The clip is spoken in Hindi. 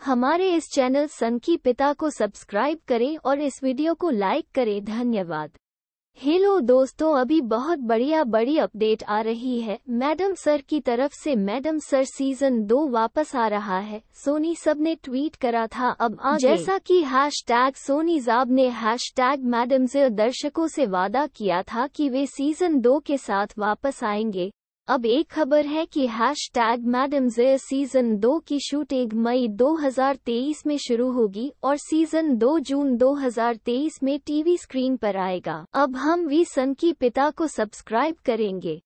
हमारे इस चैनल सन की पिता को सब्सक्राइब करें और इस वीडियो को लाइक करें। धन्यवाद। हेलो दोस्तों अभी बहुत बढ़िया बड़ी अपडेट आ रही है। मैडम सर की तरफ़ से मैडम सर सीज़न दो वापस आ रहा है। सोनी सबने ट्वीट करा था अब आ जैसा कि हैश टैग सोनी जाब ने हैश टैग मैडम सर दर्शकों से वादा किया था कि वे सीज़न दो के साथ वापस आएँगे। अब एक खबर है कि हैश टैग मैडम सीज़न दो की शूटिंग मई 2023 में शुरू होगी और सीज़न दो जून 2023 में टीवी स्क्रीन पर आएगा। अब हम वी सन की पिता को सब्सक्राइब करेंगे।